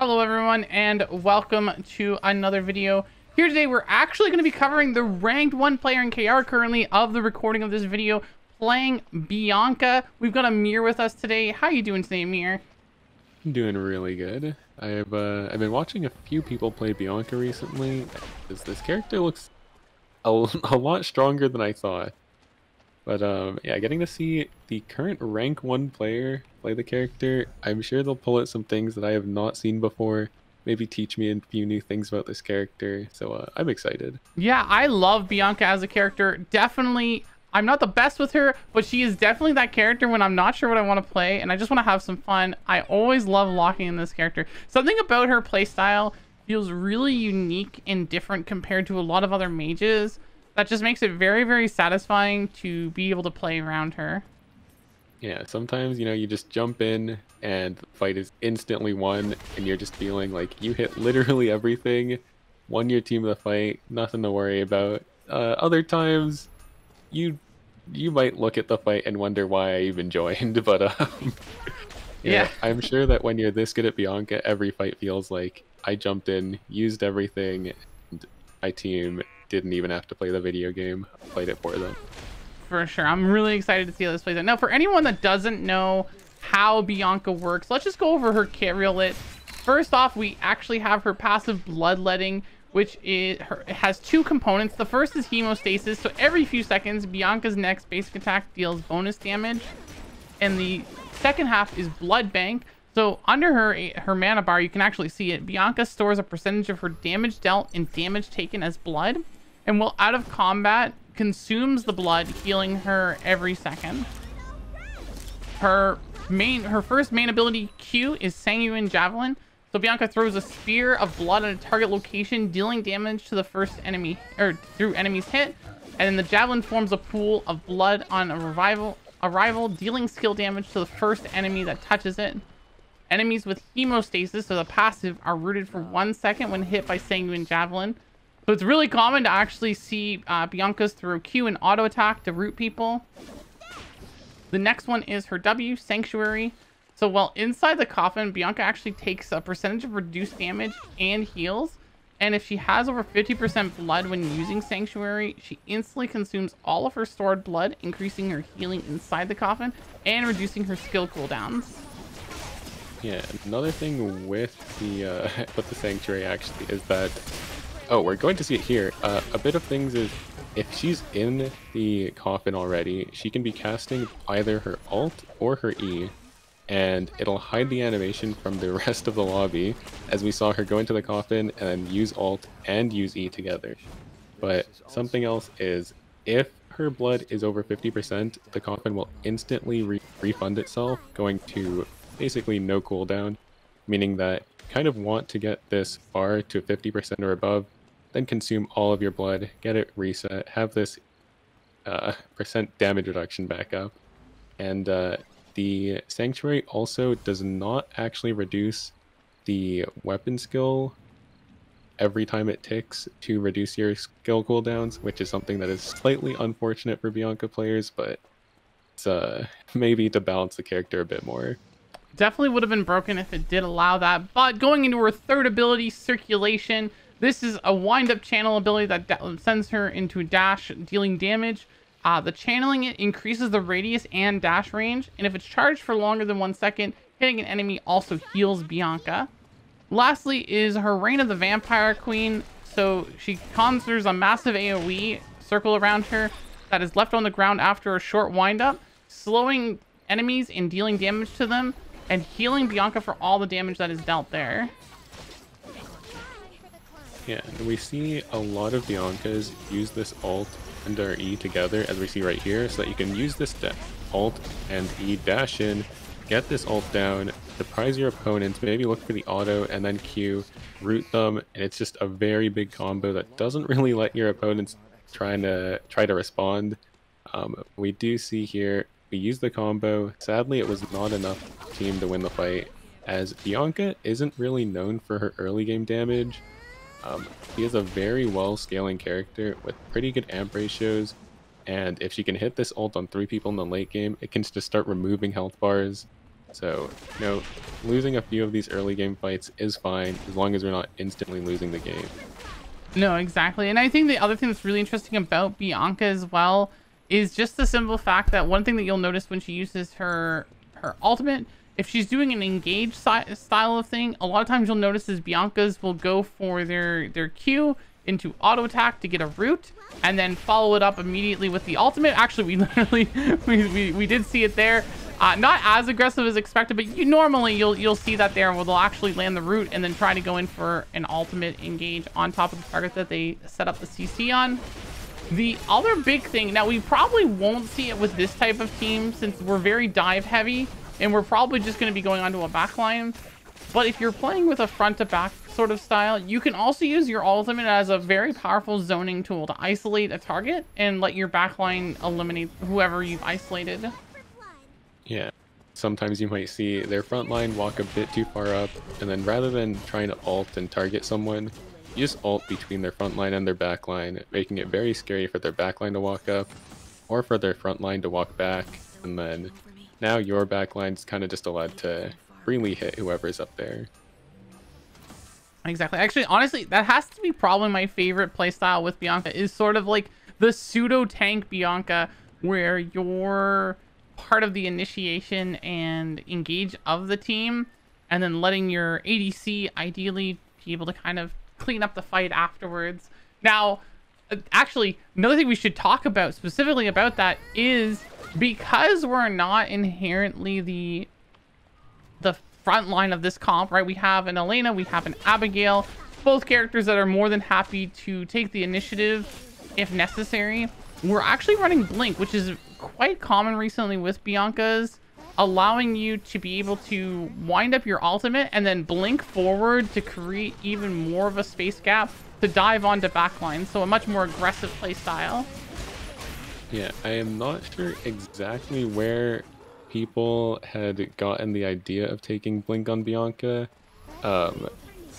Hello everyone and welcome to another video. Here today we're actually going to be covering the ranked one player in KR currently of the recording of this video playing Bianca. We've got Ameer with us today. How are you doing today Ameer? I'm doing really good. I've uh, I've been watching a few people play Bianca recently because this character looks a, a lot stronger than I thought. But um, yeah, getting to see the current rank one player play the character, I'm sure they'll pull out some things that I have not seen before. Maybe teach me a few new things about this character. So uh, I'm excited. Yeah, I love Bianca as a character. Definitely, I'm not the best with her, but she is definitely that character when I'm not sure what I want to play and I just want to have some fun. I always love locking in this character. Something about her playstyle feels really unique and different compared to a lot of other mages that just makes it very, very satisfying to be able to play around her. Yeah, sometimes, you know, you just jump in and the fight is instantly won and you're just feeling like you hit literally everything, won your team of the fight, nothing to worry about. Uh, other times, you you might look at the fight and wonder why I even joined, but um, yeah, yeah, I'm sure that when you're this good at Bianca, every fight feels like I jumped in, used everything, and my team didn't even have to play the video game. I played it for them. For sure. I'm really excited to see how this plays out. Now, for anyone that doesn't know how Bianca works, let's just go over her lit. First off, we actually have her passive bloodletting, which is her, has two components. The first is hemostasis. So every few seconds, Bianca's next basic attack deals bonus damage. And the second half is blood bank. So under her her mana bar, you can actually see it. Bianca stores a percentage of her damage dealt and damage taken as blood and while out of combat, consumes the blood, healing her every second. Her main, her first main ability Q is Sanguine Javelin. So Bianca throws a spear of blood at a target location, dealing damage to the first enemy, or through enemy's hit. And then the javelin forms a pool of blood on a revival, arrival, dealing skill damage to the first enemy that touches it. Enemies with hemostasis, so the passive, are rooted for one second when hit by Sanguine Javelin. So it's really common to actually see uh, Bianca's through Q and auto attack to root people. The next one is her W, Sanctuary. So while inside the coffin, Bianca actually takes a percentage of reduced damage and heals. And if she has over 50% blood when using Sanctuary, she instantly consumes all of her stored blood, increasing her healing inside the coffin and reducing her skill cooldowns. Yeah, another thing with the uh, with the Sanctuary actually is that Oh, we're going to see it here. Uh, a bit of things is, if she's in the coffin already, she can be casting either her alt or her E, and it'll hide the animation from the rest of the lobby, as we saw her go into the coffin and use alt and use E together. But something else is, if her blood is over 50%, the coffin will instantly re refund itself, going to basically no cooldown, meaning that kind of want to get this bar to 50% or above, then consume all of your blood, get it reset, have this uh, percent damage reduction back up. And uh, the Sanctuary also does not actually reduce the weapon skill every time it ticks to reduce your skill cooldowns, which is something that is slightly unfortunate for Bianca players, but it's uh, maybe to balance the character a bit more. Definitely would have been broken if it did allow that, but going into her third ability, Circulation, this is a wind-up channel ability that sends her into a dash, dealing damage. Uh, the channeling it increases the radius and dash range, and if it's charged for longer than one second, hitting an enemy also heals Bianca. Lastly is her Reign of the Vampire Queen. So she conjures a massive AoE circle around her that is left on the ground after a short wind-up, slowing enemies and dealing damage to them, and healing Bianca for all the damage that is dealt there. Yeah, and we see a lot of Biancas use this alt and their E together, as we see right here, so that you can use this alt and E dash in, get this alt down, surprise your opponents, maybe look for the auto, and then Q, root them, and it's just a very big combo that doesn't really let your opponents trying to try to respond. Um, we do see here, we use the combo. Sadly, it was not enough team to win the fight, as Bianca isn't really known for her early game damage. Um, he is a very well scaling character with pretty good amp ratios, and if she can hit this ult on three people in the late game, it can just start removing health bars. So, you know, losing a few of these early game fights is fine as long as we're not instantly losing the game. No, exactly. And I think the other thing that's really interesting about Bianca as well is just the simple fact that one thing that you'll notice when she uses her her ultimate, if she's doing an engage style of thing, a lot of times you'll notice is Bianca's will go for their their Q into auto attack to get a root and then follow it up immediately with the ultimate. Actually, we literally we, we, we did see it there. Uh, not as aggressive as expected, but you normally you'll you'll see that there where they'll actually land the root and then try to go in for an ultimate engage on top of the target that they set up the CC on. The other big thing, now we probably won't see it with this type of team since we're very dive heavy and we're probably just going to be going onto a backline. But if you're playing with a front to back sort of style, you can also use your ultimate as a very powerful zoning tool to isolate a target and let your backline eliminate whoever you've isolated. Yeah. Sometimes you might see their front line walk a bit too far up, and then rather than trying to alt and target someone, you just ult between their front line and their back line, making it very scary for their back line to walk up, or for their front line to walk back, and then now your back line's kind of just allowed to freely hit whoever's up there. Exactly. Actually, honestly, that has to be probably my favorite playstyle with Bianca is sort of like the pseudo tank Bianca where you're part of the initiation and engage of the team and then letting your ADC ideally be able to kind of clean up the fight afterwards. Now, uh, actually, another thing we should talk about specifically about that is because we're not inherently the the front line of this comp, right? We have an Elena, we have an Abigail, both characters that are more than happy to take the initiative if necessary. We're actually running Blink, which is quite common recently with Bianca's, allowing you to be able to wind up your ultimate and then blink forward to create even more of a space gap to dive onto backline. So a much more aggressive play style. Yeah, I am not sure exactly where people had gotten the idea of taking Blink on Bianca, um,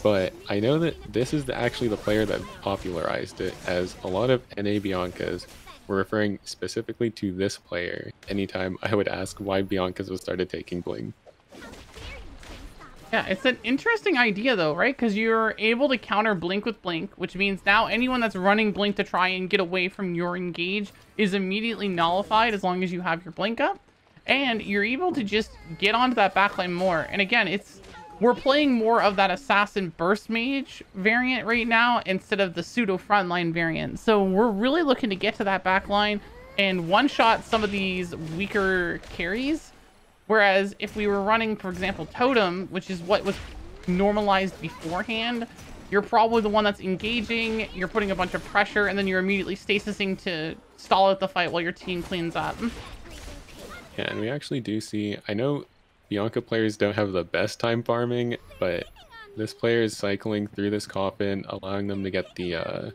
but I know that this is the, actually the player that popularized it, as a lot of NA Biancas were referring specifically to this player anytime I would ask why Biancas was started taking Blink. Yeah, it's an interesting idea though, right? Because you're able to counter Blink with Blink, which means now anyone that's running Blink to try and get away from your engage is immediately nullified as long as you have your Blink up. And you're able to just get onto that backline more. And again, it's we're playing more of that assassin burst mage variant right now instead of the pseudo frontline variant. So we're really looking to get to that backline and one-shot some of these weaker carries. Whereas if we were running, for example, Totem, which is what was normalized beforehand, you're probably the one that's engaging, you're putting a bunch of pressure, and then you're immediately stasising to stall out the fight while your team cleans up. Yeah, and we actually do see, I know Bianca players don't have the best time farming, but this player is cycling through this coffin, allowing them to get the uh,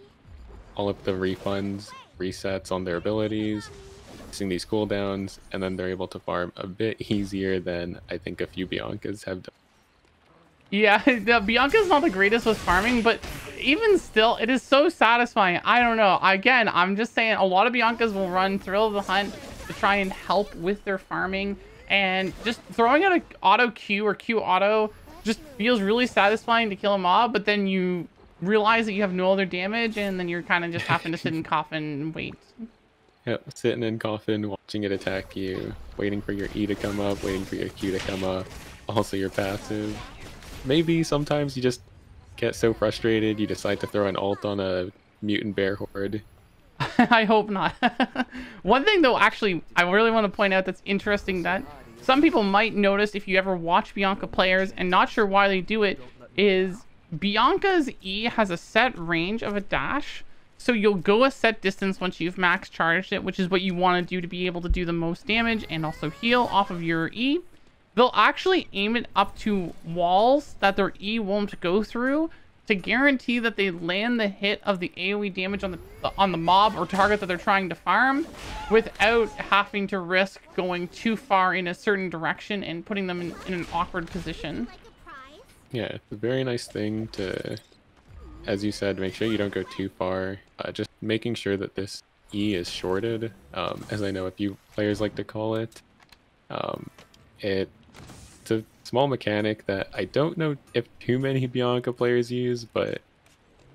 all of the refunds, resets on their abilities, using these cooldowns, and then they're able to farm a bit easier than I think a few Biancas have done. Yeah, the Bianca's not the greatest with farming, but even still, it is so satisfying. I don't know. Again, I'm just saying a lot of Biancas will run Thrill of the Hunt to try and help with their farming and just throwing out an auto Q or Q auto just feels really satisfying to kill a mob, but then you realize that you have no other damage, and then you're kind of just having to sit in coffin and wait. Yep, sitting in coffin, watching it attack you, waiting for your E to come up, waiting for your Q to come up, also your passive. Maybe sometimes you just get so frustrated you decide to throw an ult on a mutant bear horde. I hope not. One thing though, actually, I really want to point out that's interesting that some people might notice if you ever watch Bianca players and not sure why they do it, is Bianca's E has a set range of a dash. So you'll go a set distance once you've max charged it, which is what you want to do to be able to do the most damage and also heal off of your E. They'll actually aim it up to walls that their E won't go through to guarantee that they land the hit of the AoE damage on the on the mob or target that they're trying to farm without having to risk going too far in a certain direction and putting them in, in an awkward position. Yeah, it's a very nice thing to, as you said, make sure you don't go too far. Uh, just making sure that this E is shorted, um, as I know a few players like to call it. Um, it small mechanic that I don't know if too many Bianca players use, but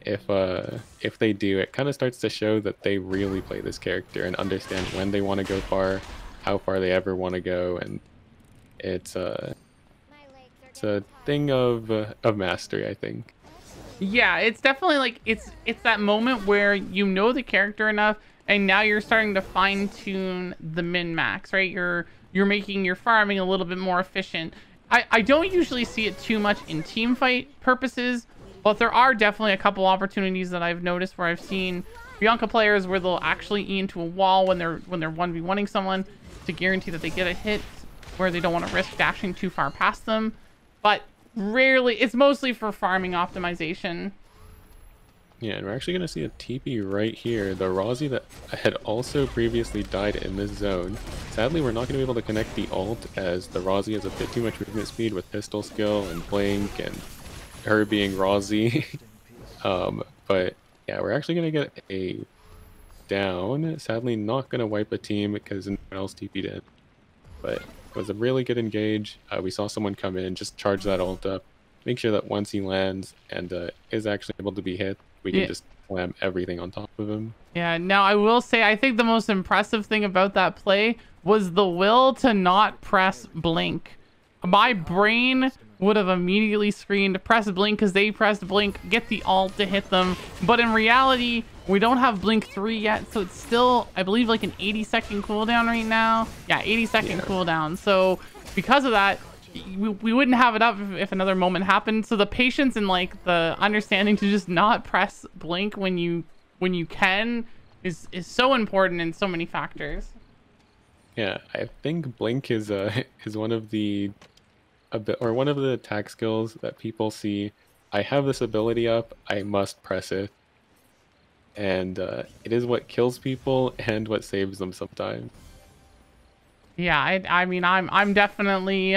if uh if they do, it kind of starts to show that they really play this character and understand when they want to go far, how far they ever want to go, and it's uh it's a thing of uh, of mastery, I think. Yeah, it's definitely like it's it's that moment where you know the character enough and now you're starting to fine tune the min max, right? You're you're making your farming a little bit more efficient. I, I don't usually see it too much in team fight purposes, but there are definitely a couple opportunities that I've noticed where I've seen Bianca players where they'll actually e into a wall when they're when they're 1v1ing someone to guarantee that they get a hit where they don't want to risk dashing too far past them. But rarely, it's mostly for farming optimization. Yeah, and we're actually going to see a TP right here. The Rozzi that had also previously died in this zone. Sadly, we're not going to be able to connect the alt as the Rozzi has a bit too much movement speed with pistol skill and blink and her being Rozzi. um, but yeah, we're actually going to get a down. Sadly, not going to wipe a team because no one else TP'd. But was a really good engage. Uh, we saw someone come in, just charge that ult up, make sure that once he lands and uh, is actually able to be hit, we can just slam everything on top of him. Yeah, now I will say, I think the most impressive thing about that play was the will to not press blink. My brain would have immediately screamed, press blink because they pressed blink, get the alt to hit them. But in reality, we don't have blink 3 yet, so it's still, I believe, like an 80 second cooldown right now. Yeah, 80 second yeah. cooldown. So because of that, we, we wouldn't have it up if, if, another moment happened. So the patience and like the understanding to just not press blink when you when you can is is so important in so many factors. Yeah, I think blink is uh is one of the bit or one of the attack skills that people see. I have this ability up. I must press it, and uh, it is what kills people and what saves them sometimes. Yeah, I, I mean, I'm I'm definitely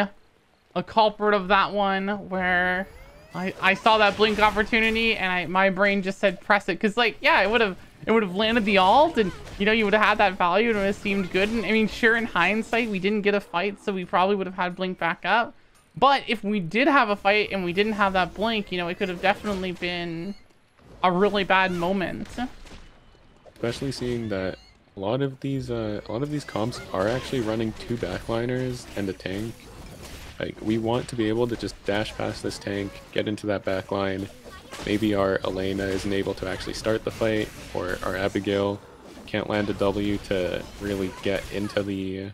a culprit of that one where I, I saw that blink opportunity and I my brain just said press it because like yeah it would have it would have landed the alt and you know you would have had that value and it would have seemed good and I mean sure in hindsight we didn't get a fight so we probably would have had blink back up but if we did have a fight and we didn't have that blink you know it could have definitely been a really bad moment especially seeing that a lot of these uh, a lot of these comps are actually running two backliners and a tank like, we want to be able to just dash past this tank, get into that back line. Maybe our Elena isn't able to actually start the fight, or our Abigail can't land a W to really get into the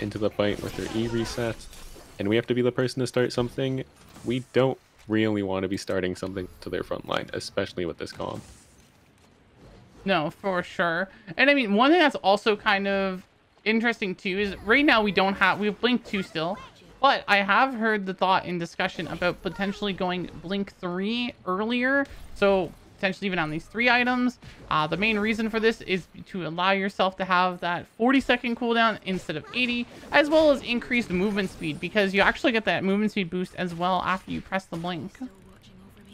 into the fight with her E reset. And we have to be the person to start something. We don't really want to be starting something to their front line, especially with this comp. No, for sure. And I mean, one thing that's also kind of interesting too is right now we don't have, we have Blink 2 still, but I have heard the thought in discussion about potentially going Blink 3 earlier. So potentially even on these three items. Uh, the main reason for this is to allow yourself to have that 40 second cooldown instead of 80, as well as increased movement speed because you actually get that movement speed boost as well after you press the blink.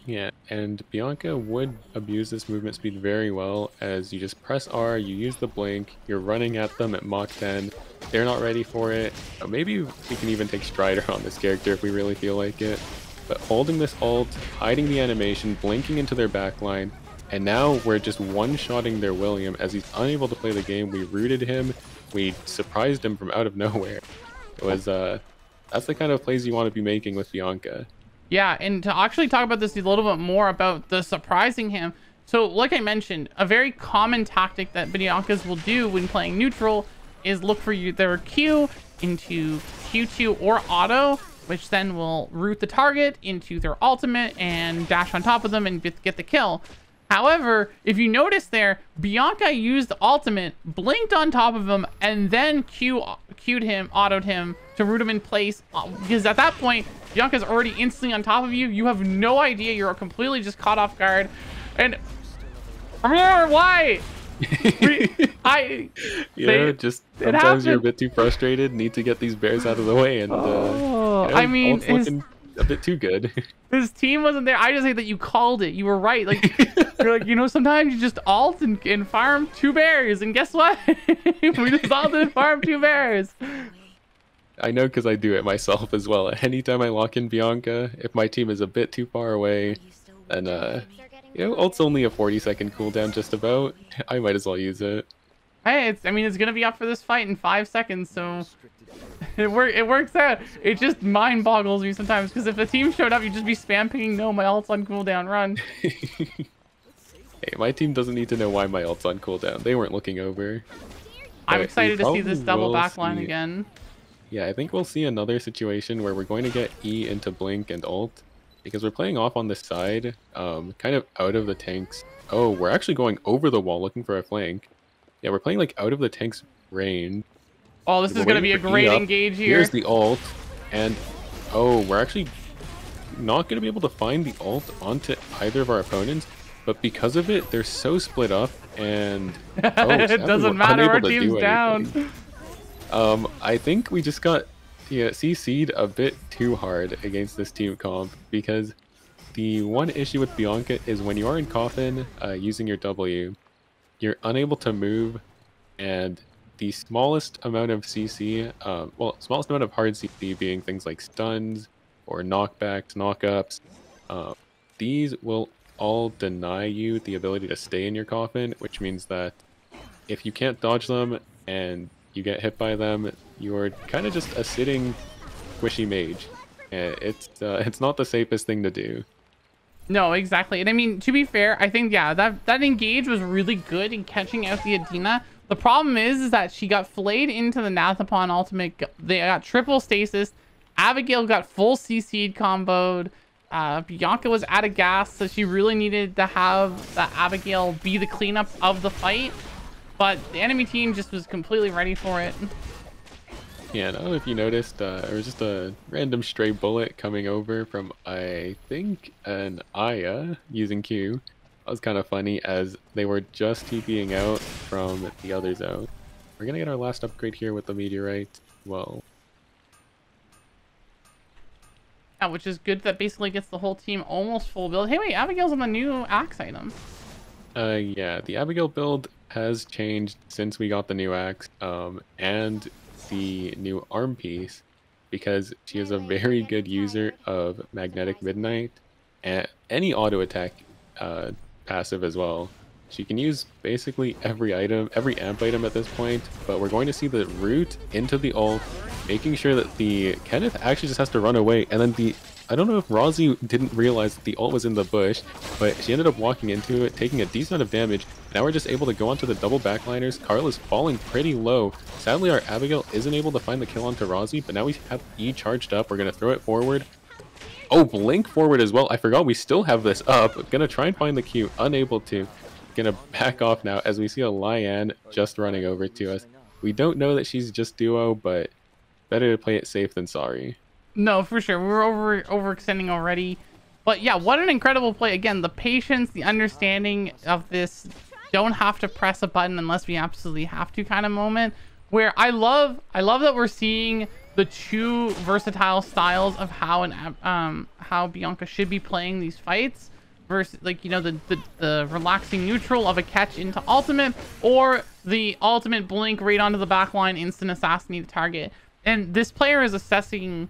Yeah, and Bianca would abuse this movement speed very well as you just press R, you use the blink, you're running at them at Mach 10, they're not ready for it. Uh, maybe we can even take Strider on this character if we really feel like it. But holding this ult, hiding the animation, blinking into their backline, and now we're just one-shotting their William as he's unable to play the game. We rooted him, we surprised him from out of nowhere. It was, uh, that's the kind of plays you want to be making with Bianca. Yeah, and to actually talk about this a little bit more about the surprising him. So, like I mentioned, a very common tactic that Biancas will do when playing neutral is look for you their Q into Q2 or auto, which then will root the target into their ultimate and dash on top of them and get the kill. However, if you notice there, Bianca used the ultimate, blinked on top of him, and then Q queued him, autoed him to root him in place. Uh, because at that point, Bianca's already instantly on top of you. You have no idea. You're completely just caught off guard. And why? I you they, just sometimes you're a bit too frustrated, need to get these bears out of the way, and uh, I mean, his, looking a bit too good. His team wasn't there. I just say that you called it. You were right. Like you're like, you know, sometimes you just alt and, and farm two bears, and guess what? we just alt and farm two bears. I know because I do it myself as well. Anytime I lock in Bianca, if my team is a bit too far away, and uh, you know, ult's only a 40 second cooldown just about. I might as well use it. Hey, it's I mean it's gonna be up for this fight in five seconds, so it work it works out. It just mind boggles me sometimes because if the team showed up, you'd just be spam no, my ult's on cooldown, run. hey, my team doesn't need to know why my ult's on cooldown. They weren't looking over. I'm excited to see this double backline see... again. Yeah, I think we'll see another situation where we're going to get E into Blink and ult because we're playing off on this side, um, kind of out of the tanks. Oh, we're actually going over the wall looking for a flank. Yeah, we're playing like out of the tank's range. Oh, this is going to be a great engage here. Here's the ult, and oh, we're actually not going to be able to find the ult onto either of our opponents, but because of it, they're so split up, and oh, it doesn't matter. Our team's down. Um, I think we just got yeah, CC'd a bit too hard against this team comp because the one issue with Bianca is when you are in Coffin uh, using your W, you're unable to move and the smallest amount of CC, um, well, smallest amount of hard CC being things like stuns or knockbacks, knockups, uh, these will all deny you the ability to stay in your coffin, which means that if you can't dodge them and you get hit by them, you're kind of just a sitting squishy mage. It's uh, it's not the safest thing to do. No, exactly. And I mean, to be fair, I think, yeah, that, that engage was really good in catching out the Adina. The problem is, is that she got flayed into the Nathapon ultimate. They got triple stasis. Abigail got full CC'd comboed. Uh, Bianca was out of gas, so she really needed to have the Abigail be the cleanup of the fight. But the enemy team just was completely ready for it. Yeah, I don't know if you noticed, uh, there was just a random stray bullet coming over from, I think, an Aya using Q. That was kind of funny as they were just TPing out from the other zone. We're gonna get our last upgrade here with the meteorite. Well, yeah, which is good. That basically gets the whole team almost full build. Hey, wait, Abigail's on the new axe item. Uh, yeah, the Abigail build has changed since we got the new axe, um, and the new arm piece because she is a very good user of Magnetic Midnight and any auto attack uh, passive as well. She can use basically every item, every amp item at this point, but we're going to see the root into the ult, making sure that the Kenneth actually just has to run away, and then the I don't know if Rozzi didn't realize that the ult was in the bush, but she ended up walking into it, taking a decent amount of damage. Now we're just able to go onto the double backliners. Carl is falling pretty low. Sadly, our Abigail isn't able to find the kill onto Rozzi, but now we have E charged up. We're going to throw it forward. Oh, blink forward as well. I forgot we still have this up. Gonna try and find the Q. Unable to. Gonna back off now as we see a Lian just running over to us. We don't know that she's just duo, but better to play it safe than sorry. No, for sure. We are over overextending already. But yeah, what an incredible play. Again, the patience, the understanding of this don't have to press a button unless we absolutely have to kind of moment where I love I love that we're seeing the two versatile styles of how an um how Bianca should be playing these fights versus like you know the, the the relaxing neutral of a catch into ultimate or the ultimate blink right onto the back line instant assassinate the target. And this player is assessing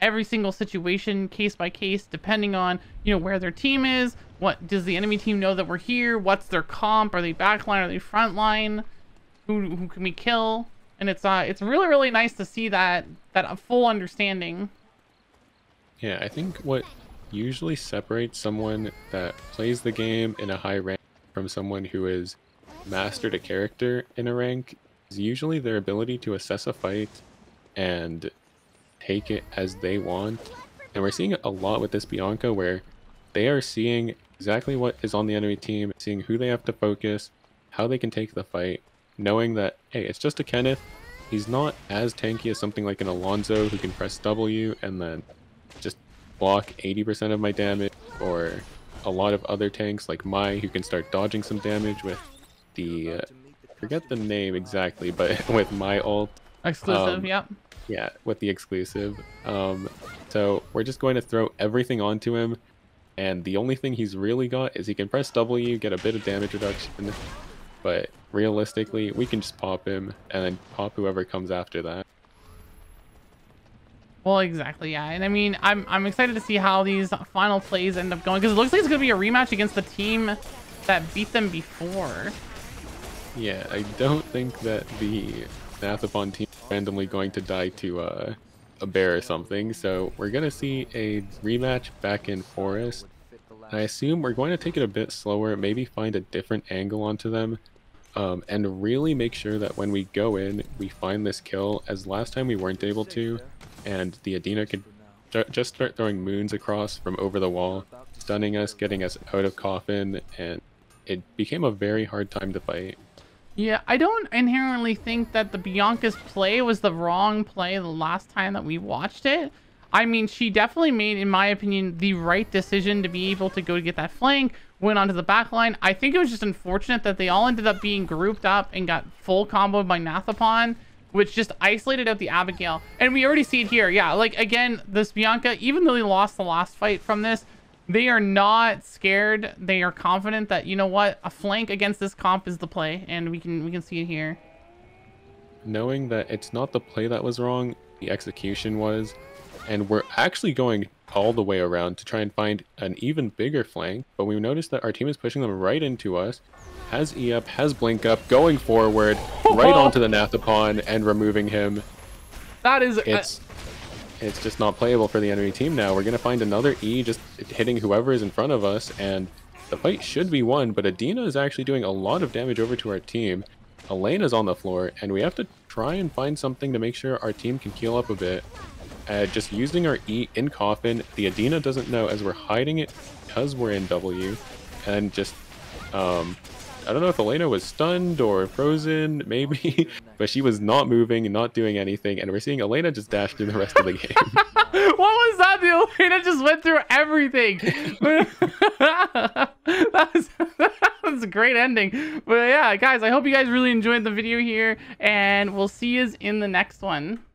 every single situation case by case depending on you know where their team is what does the enemy team know that we're here? What's their comp? Are they backline? Are they frontline? Who, who can we kill and it's uh it's really really nice to see that that full understanding yeah i think what usually separates someone that plays the game in a high rank from someone who is mastered a character in a rank is usually their ability to assess a fight and take it as they want. And we're seeing a lot with this Bianca where they are seeing exactly what is on the enemy team, seeing who they have to focus, how they can take the fight, knowing that, hey, it's just a Kenneth. He's not as tanky as something like an Alonso who can press W and then just block 80% of my damage, or a lot of other tanks like Mai who can start dodging some damage with the, uh, forget the name exactly, but with my ult. Exclusive, um, yep yeah, with the exclusive. Um, so we're just going to throw everything onto him, and the only thing he's really got is he can press W, get a bit of damage reduction, but realistically, we can just pop him, and then pop whoever comes after that. Well, exactly, yeah. And I mean, I'm I'm excited to see how these final plays end up going because it looks like it's gonna be a rematch against the team that beat them before. Yeah, I don't think that the Nathapon team is randomly going to die to uh, a bear or something. So we're gonna see a rematch back in Forest. I assume we're going to take it a bit slower, maybe find a different angle onto them, um, and really make sure that when we go in, we find this kill, as last time we weren't able to, and the Adina could ju just start throwing moons across from over the wall, stunning us, getting us out of coffin, and it became a very hard time to fight. Yeah, I don't inherently think that the Bianca's play was the wrong play the last time that we watched it. I mean, she definitely made, in my opinion, the right decision to be able to go to get that flank, went onto the back line. I think it was just unfortunate that they all ended up being grouped up and got full comboed by Nathapon, which just isolated out the Abigail. And we already see it here. Yeah, like, again, this Bianca, even though they lost the last fight from this, they are not scared. They are confident that, you know what, a flank against this comp is the play, and we can we can see it here. Knowing that it's not the play that was wrong, the execution was, and we're actually going all the way around to try and find an even bigger flank, but we notice that our team is pushing them right into us, has E up, has Blink up, going forward, right onto the Nathapon and removing him. That is... It's, it's just not playable for the enemy team now. We're going to find another E just hitting whoever is in front of us, and the fight should be won, but Adina is actually doing a lot of damage over to our team. Elena's on the floor, and we have to try and find something to make sure our team can heal up a bit. Uh, just using our E in Coffin, the Adina doesn't know as we're hiding it because we're in W, and just, um, I don't know if Elena was stunned or frozen, maybe, but she was not moving and not doing anything, and we're seeing Elena just dash through the rest of the game. what was that? The Elena just went through everything. that, was, that was a great ending. But yeah, guys, I hope you guys really enjoyed the video here, and we'll see you in the next one.